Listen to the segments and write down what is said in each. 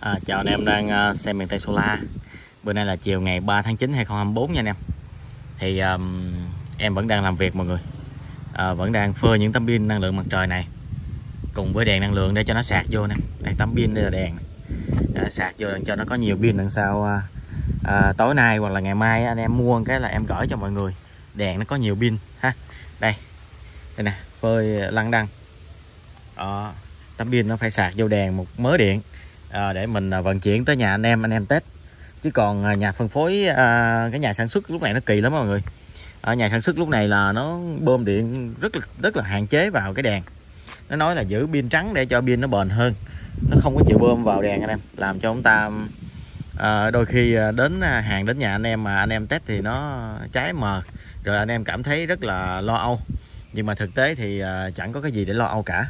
À, chào anh em đang uh, xem miền Tây Solar. Bữa nay là chiều ngày 3 tháng 9 2024 nha anh em. Thì um, em vẫn đang làm việc mọi người. À, Vẫn đang phơi những tấm pin năng lượng mặt trời này Cùng với đèn năng lượng để cho nó sạc vô nè. Đây tấm pin đây là đèn à, Sạc vô để cho nó có nhiều pin đằng sau à, à, Tối nay hoặc là ngày mai anh em mua cái là em gửi cho mọi người. Đèn nó có nhiều pin ha. Đây. Đây nè phơi lăng đăng. Đó. Tấm pin nó phải sạc vô đèn một mớ điện à, để mình à, vận chuyển tới nhà anh em anh em test. Chứ còn à, nhà phân phối à, cái nhà sản xuất lúc này nó kỳ lắm mọi người. Ở nhà sản xuất lúc này là nó bơm điện rất là rất là hạn chế vào cái đèn. Nó nói là giữ pin trắng để cho pin nó bền hơn. Nó không có chịu bơm vào đèn anh em. Làm cho ông ta à, đôi khi à, đến hàng đến nhà anh em mà anh em test thì nó cháy mờ. Rồi anh em cảm thấy rất là lo âu. Nhưng mà thực tế thì à, chẳng có cái gì để lo âu cả.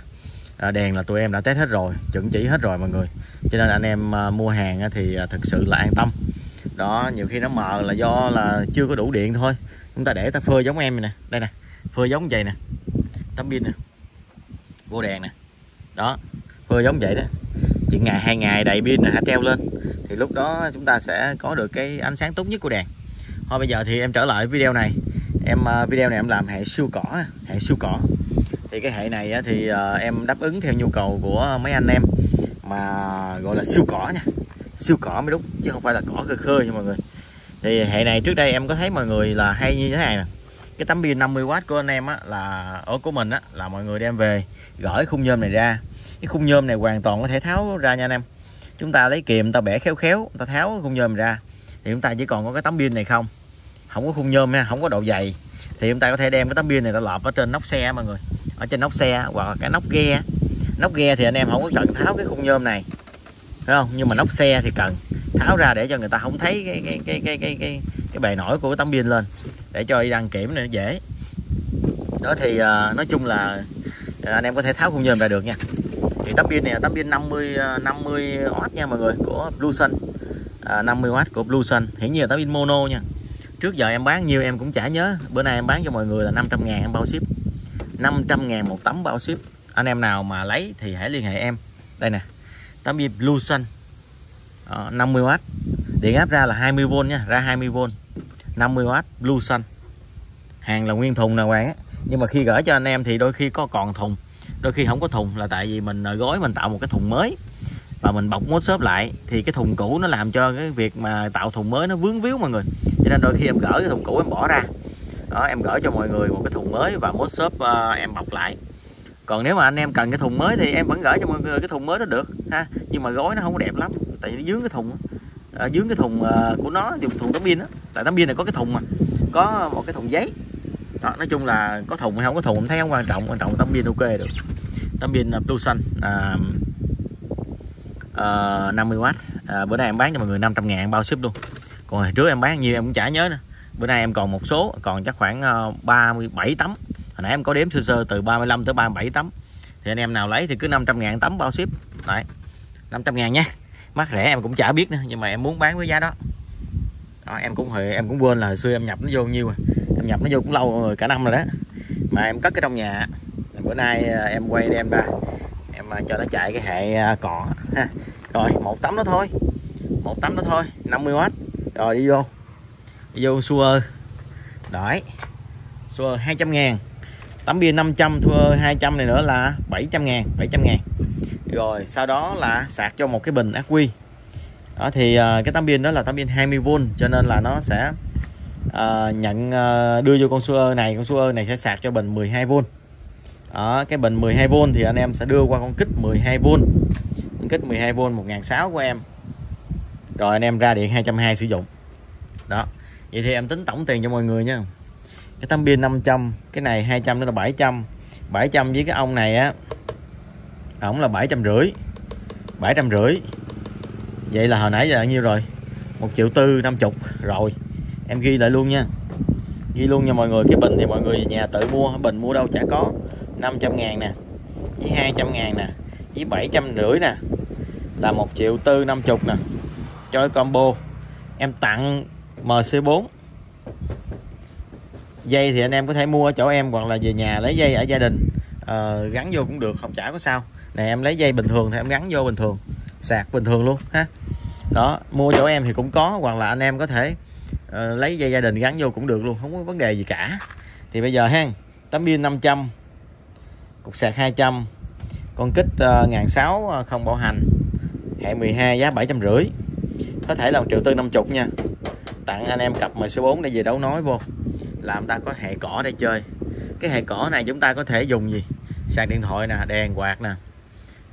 À, đèn là tụi em đã test hết rồi chuẩn chỉ hết rồi mọi người cho nên anh em à, mua hàng thì à, thực sự là an tâm. Đó, nhiều khi nó mờ là do là chưa có đủ điện thôi. Chúng ta để ta phơi giống em này nè. Đây nè, phơi giống vậy nè. Tấm pin nè. Vô đèn nè. Đó, phơi giống vậy đó. Chỉ ngày, hai ngày đầy pin là treo lên. Thì lúc đó chúng ta sẽ có được cái ánh sáng tốt nhất của đèn. Thôi, bây giờ thì em trở lại video này. Em à, video này em làm hệ siêu cỏ hệ siêu cỏ. Thì cái hệ này thì em đáp ứng theo nhu cầu của mấy anh em mà gọi là siêu cỏ nha. Siêu cỏ mới đúng, chứ không phải là cỏ cơ khơi nha mọi người. Thì hệ này trước đây em có thấy mọi người là hay như thế này nè. Cái tấm pin 50W của anh em á, là ở của mình á, là mọi người đem về gửi khung nhôm này ra. Cái khung nhôm này hoàn toàn có thể tháo ra nha anh em. Chúng ta lấy kìm ta bẻ khéo khéo, ta tháo khung nhôm ra. Thì chúng ta chỉ còn có cái tấm pin này không. Không có khung nhôm nha, không có độ dày. Thì chúng ta có thể đem cái tấm pin này ta lọp ở trên nóc xe mọi người. Ở trên nóc xe hoặc là cái nóc ghe nóc ghe thì anh em không có cần tháo cái khung nhôm này. Phải không? Nhưng mà nóc xe thì cần. Tháo ra để cho người ta không thấy cái cái cái cái cái cái, cái bề nổi của cái tấm pin lên. Để cho đi đăng kiểm này nó dễ. Đó thì uh, nói chung là uh, anh em có thể tháo khung nhôm ra được nha. Thì tấm pin này là tấm pin 50 50 w nha mọi người của Blue Sun. À, 50W của Blue Sun. Hiển nhiên là tấm pin mono nha. Trước giờ em bán nhiều em cũng chả nhớ. Bữa nay em bán cho mọi người là 500 ngàn em bao ship. 500 ngàn một tấm bao ship anh em nào mà lấy thì hãy liên hệ em. Đây nè tấm pin Blue Sun. À, 50W điện áp ra là 20V nha ra 20V 50W Blue Sun. Hàng là nguyên thùng nè bạn nhưng mà khi gửi cho anh em thì đôi khi có còn thùng đôi khi không có thùng là tại vì mình ờ, gói mình tạo một cái thùng mới. Và mình bọc mốt xốp lại thì cái thùng cũ nó làm cho cái việc mà tạo thùng mới nó vướng víu mọi người. Cho nên đôi khi em gửi cái thùng cũ em bỏ ra. Đó em gửi cho mọi người một cái thùng mới và mốt xốp uh, em bọc lại còn nếu mà anh em cần cái thùng mới thì em vẫn gửi cho mọi người cái thùng mới đó được ha. Nhưng mà gói nó không có đẹp lắm tại nó dướng cái thùng à, dướng cái thùng à, của nó dùng thùng tấm pin đó tại tấm pin này có cái thùng mà có một cái thùng giấy. Đó, nói chung là có thùng hay không có thùng em thấy không quan trọng quan trọng tấm pin ok được. Tấm pin à, blue sun à, à, 50W à, bữa nay em bán cho mọi người 500 ngàn bao ship luôn. Còn hồi trước em bán nhiều em cũng chả nhớ nữa. Bữa nay em còn một số còn chắc khoảng à, uh, 37 tấm hồi nãy em có đếm sơ sơ từ 35 tới 37 tấm. Thì anh em nào lấy thì cứ 500 ngàn tấm bao ship. Đấy 500 ngàn nha. Mắc rẻ em cũng chả biết nữa, nhưng mà em muốn bán với giá đó. Đó, em cũng hồi em cũng quên là hồi xưa em nhập nó vô nhiêu rồi em nhập nó vô cũng lâu rồi, cả năm rồi đó. Mà em cất cái trong nhà. Bữa nay à, em quay đem ra. Em à, cho nó chạy cái hệ cọ, ha. Rồi, một tấm đó thôi. Một tấm đó thôi 50W rồi, đi vô. Đi vô xua đấy. Xua 200 ngàn tấm bia 500 thua 200 này nữa là 700 ngàn 700 ngàn. Rồi sau đó là sạc cho một cái bình ác quy. Đó thì uh, cái tấm pin đó là tấm pin 20V cho nên là nó sẽ uh, nhận uh, đưa vô con suơ này con suơ này sẽ sạc cho bình 12V đó, cái bình 12V thì anh em sẽ đưa qua con kích 12V con kích 12V 1006 của em. Rồi anh em ra điện 220 sử dụng. Đó vậy thì em tính tổng tiền cho mọi người nha cái tấm pin 500 cái này 200 nữa là 700 700 với cái ông này á, ổng là 750 750 vậy là hồi nãy giờ nhiêu rồi? 1 triệu tư 50 rồi, em ghi lại luôn nha. Ghi luôn nha mọi người, cái bình thì mọi người nhà tự mua, bình mua đâu chả có. 500 ngàn nè, với 200 ngàn nè, với 750 nè, là 1 triệu tư 50 nè. Cho combo, em tặng MC4 dây thì anh em có thể mua ở chỗ em hoặc là về nhà lấy dây ở gia đình. À, gắn vô cũng được không chả có sao. Này em lấy dây bình thường thì em gắn vô bình thường. Sạc bình thường luôn ha. Đó mua chỗ em thì cũng có hoặc là anh em có thể uh, lấy dây gia đình gắn vô cũng được luôn không có vấn đề gì cả. Thì bây giờ ha tấm pin 500 cục sạc 200 con kích uh, ngàn sáu uh, không bảo hành hệ 12 giá 750 có thể là 1 triệu tư 50 nha. Tặng anh em cặp MC4 để về đấu nói vô làm ta có hệ cỏ để chơi. Cái hệ cỏ này chúng ta có thể dùng gì? Sạc điện thoại nè đèn quạt nè.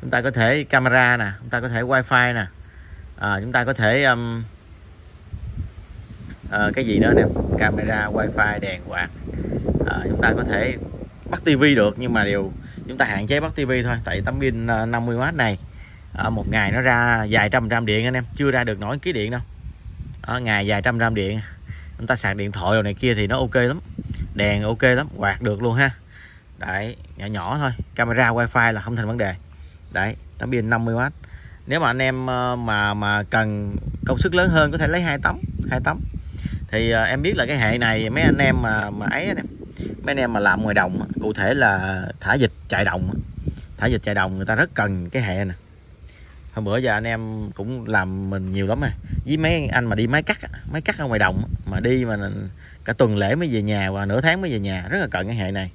Chúng ta có thể camera nè chúng ta có thể wifi nè. À, chúng ta có thể um, à, cái gì nữa nè camera wifi đèn quạt. À, chúng ta có thể bắt tivi được nhưng mà điều chúng ta hạn chế bắt tivi thôi tại tấm pin ờ, 50W này à, một ngày nó ra vài trăm trăm điện anh em. Chưa ra được nổi ký điện đâu. À, ngày vài trăm trăm điện chúng ta sạc điện thoại rồi này kia thì nó ok lắm. Đèn ok lắm quạt được luôn ha. Đấy nhỏ nhỏ thôi. Camera wifi là không thành vấn đề. Đấy tấm pin 50W nếu mà anh em ờ, mà mà cần công suất lớn hơn có thể lấy hai tấm hai tấm. Thì uh, em biết là cái hệ này mấy anh em mà mà ấy anh em mấy anh em mà làm ngoài đồng cụ thể là thả dịch chạy đồng thả dịch chạy đồng người ta rất cần cái hệ này hôm bữa giờ anh em cũng làm mình nhiều lắm rồi với mấy anh mà đi máy cắt máy cắt ở ngoài đồng mà đi mà cả tuần lễ mới về nhà và nửa tháng mới về nhà, rất là cần cái hệ này.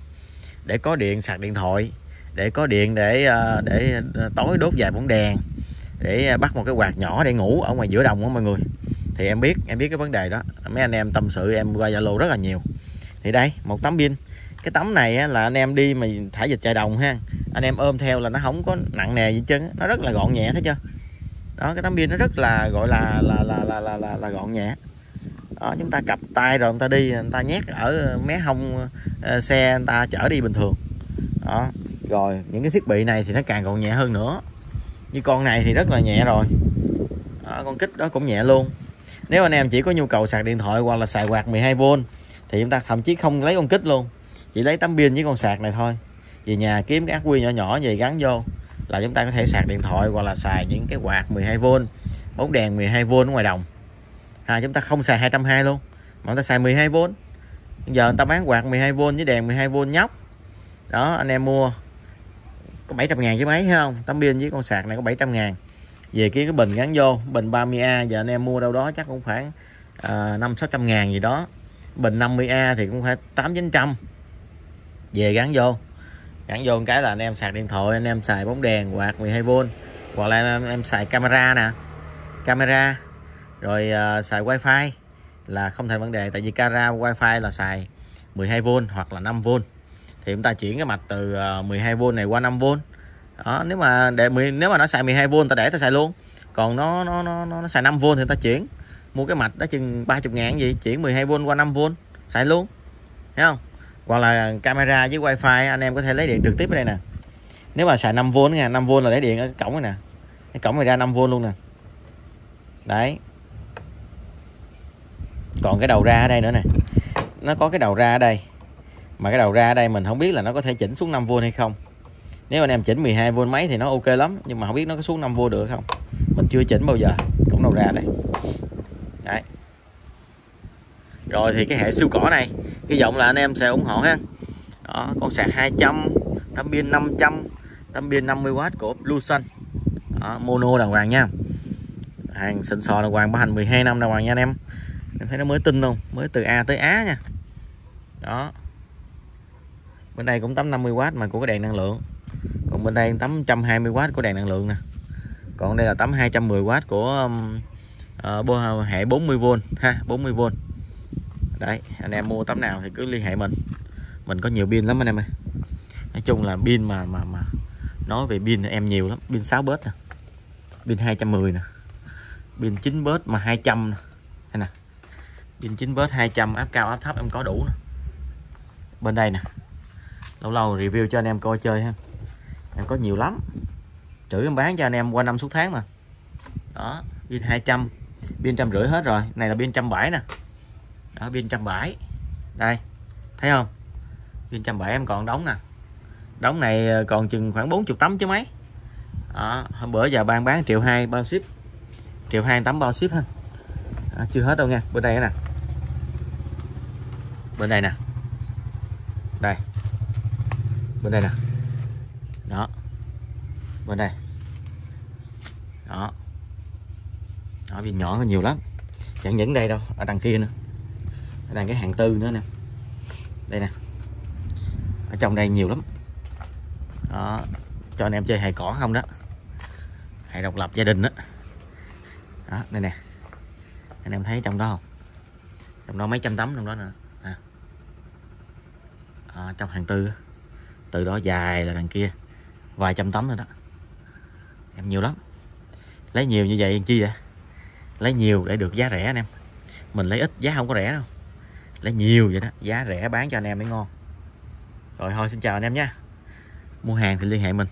Để có điện, sạc điện thoại, để có điện để ờ, để ờ, tối đốt vài bóng đèn, để ờ, bắt một cái quạt nhỏ để ngủ ở ngoài giữa đồng đó mọi người. Thì em biết em biết cái vấn đề đó. Mấy anh em tâm sự em qua zalo rất là nhiều. Thì đây, một tấm pin cái tấm này là anh em đi mà thả dịch chạy đồng ha. Anh em ôm theo là nó không có nặng nề gì chân nó rất là gọn nhẹ thấy chưa? Đó cái tấm pin nó rất là gọi là là là là là, là, là gọn nhẹ. Đó chúng ta cặp tay rồi người ta đi người ta nhét ở mé hông ờ, xe người ta chở đi bình thường. Đó rồi những cái thiết bị này thì nó càng gọn nhẹ hơn nữa. Như con này thì rất là nhẹ rồi. Đó, con kích đó cũng nhẹ luôn. Nếu anh em chỉ có nhu cầu sạc điện thoại hoặc là xài quạt 12V thì chúng ta thậm chí không lấy con kích luôn chỉ lấy tấm pin với con sạc này thôi. Về nhà kiếm cái ác quy nhỏ nhỏ về gắn vô là chúng ta có thể sạc điện thoại hoặc là xài những cái quạt 12V bóng đèn 12V ở ngoài đồng. À, chúng ta không xài 220 luôn mà chúng ta xài 12V Bây giờ người ta bán quạt 12V với đèn 12V nhóc. Đó anh em mua có 700 ngàn chứ mấy hay không? Tấm pin với con sạc này có 700 ngàn. Về kia cái bình gắn vô bình 30A giờ anh em mua đâu đó chắc cũng khoảng à, 5 600 ngàn gì đó. Bình 50A thì cũng phải 8 900 về gắn vô. Gắn vô một cái là anh em sạc điện thoại anh em xài bóng đèn quạt 12V hoặc là anh em xài camera nè. Camera. Rồi uh, xài wifi là không thành vấn đề tại vì camera wifi là xài 12V hoặc là 5V thì chúng ta chuyển cái mạch từ ờ, 12V này qua 5V đó nếu mà để nếu mà nó xài 12V ta để ta xài luôn. Còn nó nó nó nó, nó xài 5V thì ta chuyển. Mua cái mạch đó chừng 30 ngàn gì chuyển 12V qua 5V xài luôn. Thấy không? Hoặc là camera với wifi, anh em có thể lấy điện trực tiếp ở đây nè. Nếu mà xài 5V nha 5V là lấy điện ở cái cổng này nè. Cái cổng này ra 5V luôn nè. Đấy. Còn cái đầu ra ở đây nữa nè. Nó có cái đầu ra ở đây. Mà cái đầu ra ở đây mình không biết là nó có thể chỉnh xuống 5V hay không. Nếu anh em chỉnh 12V mấy thì nó ok lắm, nhưng mà không biết nó có xuống 5V được không. Mình chưa chỉnh bao giờ. Cũng đầu ra đây rồi thì cái hệ siêu cỏ này hy vọng là anh em sẽ ủng hộ ha. Đó con sạc 200 tấm pin 500 tấm pin 50W của Bluesun đó, mono đàng hoàng nha. Hàng xịn sò đàng hoàng bảo hành 12 năm đàng hoàng nha anh em. Em thấy nó mới tinh không? Mới từ A tới Á nha. Đó. Bên đây cũng tấm 50W mà của cái đèn năng lượng. Còn bên đây tấm 120W của đèn năng lượng nè. Còn đây là tấm 210W của um, uh, hệ 40V ha 40V đấy, anh em mua tấm nào thì cứ liên hệ mình. Mình có nhiều pin lắm anh em ơi. Nói chung là pin mà mà mà nói về pin em nhiều lắm. Pin 6 bớt nè. Pin 210 nè. Pin 9 bớt mà 200 nè. Đây nè. Pin 9 bớt 200 áp cao, áp thấp em có đủ nè. Bên đây nè. Lâu lâu review cho anh em coi chơi ha. Em có nhiều lắm. Trữ em bán cho anh em qua năm suốt tháng mà. Đó, pin 200 pin trăm rưỡi hết rồi. Này là pin trăm bảy nè đó pin trăm bảy. Đây thấy không? Pin trăm bảy em còn đóng nè. Đóng này ờ, còn chừng khoảng 40 tấm chứ mấy. Đó, hôm bữa giờ ban bán triệu hai bao ship. Triệu hai tấm bao ship ha. Đó, chưa hết đâu nha bên đây nè. Bên đây nè. Đây. Bên đây nè. Đó. Bên đây. Đó. Đó viên nhỏ nhiều lắm. Chẳng những đây đâu ở đằng kia nữa đang cái hàng tư nữa nè. Đây nè. Ở trong đây nhiều lắm. Đó. Cho anh em chơi hài cỏ không đó. Hài độc lập gia đình đó. Đó đây nè. Anh em thấy trong đó không? Trong đó mấy trăm tấm trong đó nè. À. À, trong hàng tư từ đó dài là đằng kia. Vài trăm tấm nữa đó. Em nhiều lắm. Lấy nhiều như vậy chi vậy? Lấy nhiều để được giá rẻ anh em. Mình lấy ít giá không có rẻ đâu là nhiều vậy đó, giá rẻ bán cho anh em mới ngon. Rồi, thôi, xin chào anh em nha mua hàng thì liên hệ mình.